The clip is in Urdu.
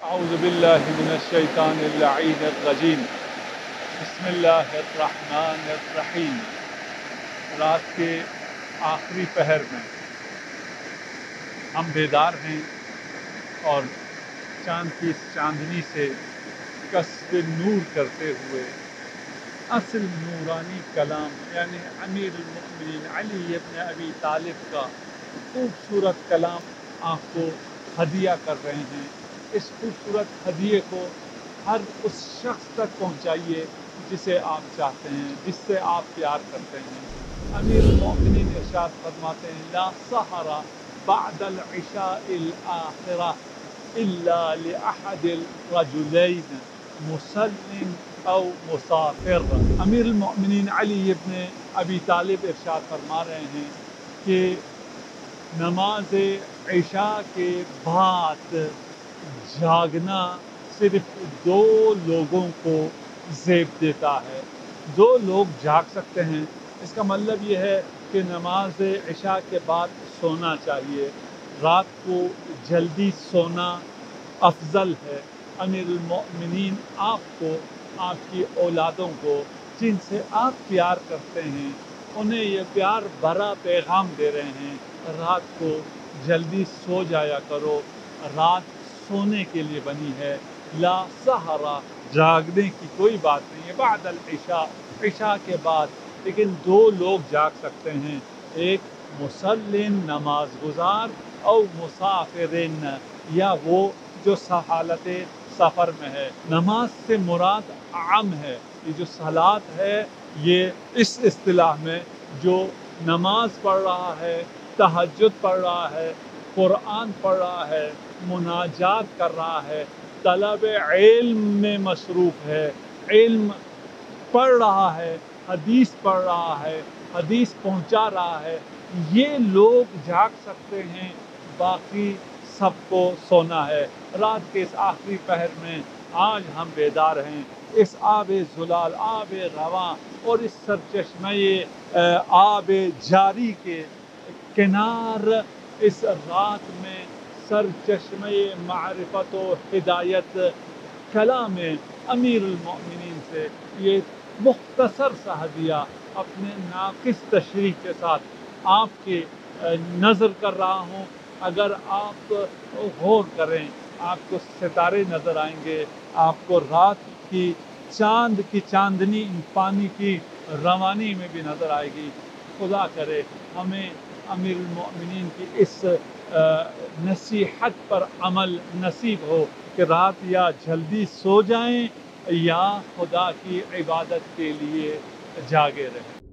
اعوذ باللہ من الشیطان اللعین الرجیم بسم اللہ الرحمن الرحیم رات کے آخری پہر میں ہم بیدار ہیں اور چاند کی اس چاندنی سے قصب نور کرتے ہوئے اصل نورانی کلام یعنی امیر المؤمنین علی ابن ابی طالب کا خوبصورت کلام آپ کو ہدیہ کر رہے ہیں۔ اس خوبصورت ہدیے کو ہر اس شخص تک پہنچائیے جسے آپ چاہتے ہیں، جس سے آپ پیار کرتے ہیں۔ امیر المؤمنین ارشاد فرماتے ہیں، لا سہرا بعد العشاء الاخرہ الا لاحد الرجلین۔ مسلم او مسافر۔ امیر المؤمنین علی ابن ابی طالب ارشاد فرما رہے ہیں کہ نماز عشاء کے بعد جاگنا صرف دو لوگوں کو زیب دیتا ہے۔ دو لوگ جاگ سکتے ہیں۔ اس کا مطلب یہ ہے کہ نماز عشاء کے بعد سونا چاہیے۔ رات کو جلدی سونا افضل ہے۔ امیر المؤمنین، آپ کو، آپ کی اولادوں کو، جن سے آپ پیار کرتے ہیں، انہیں یہ پیار بھرا پیغام دے رہے ہیں، رات کو جلدی سو جایا کرو، رات سونے کے لیے بنی ہے، لا سہارا جاگنے کی کوئی بات نہیں ہے، بعد العشاء، عشاء کے بعد، لیکن دو لوگ جاگ سکتے ہیں، ایک مسلم نماز گزار اور مسافرین، یا وہ جو حالت سفر میں ہے۔ نماز سے مراد عام ہے۔ یہ جو سلاد ہے، یہ اس اصطلاح میں جو نماز پڑھ رہا ہے، تہجد پڑھ رہا ہے، قرآن پڑھ رہا ہے، مناجات کر رہا ہے، طلب علم میں مصروف ہے۔ علم پڑھ رہا ہے، حدیث پڑھ رہا ہے، حدیث پہنچا رہا ہے۔ یہ لوگ جاگ سکتے ہیں، باقی سب کو سونا ہے۔ رات کے اس آخری پہر میں آج ہم بیدار ہیں۔ اس آب زلال، آب رواں اور اس سرچشمہ آب جاری کے کنار اس رات میں سرچشمہ معرفت و ہدایت، کلام امیر المؤمنین سے یہ مختصر سا ہدیہ اپنے ناقص تشریح کے ساتھ آپ کے نظر کر رہا ہوں۔ اگر آپ غور کریں، آپ کو ستارے نظر آئیں گے، آپ کو رات کی چاند کی چاندنی پانی کی روانی میں بھی نظر آئے گی۔ خدا کرے، ہمیں امیر المؤمنین کی اس نصیحت پر عمل نصیب ہو کہ رات یا جلدی سو جائیں یا خدا کی عبادت کے لیے جاگے رہیں۔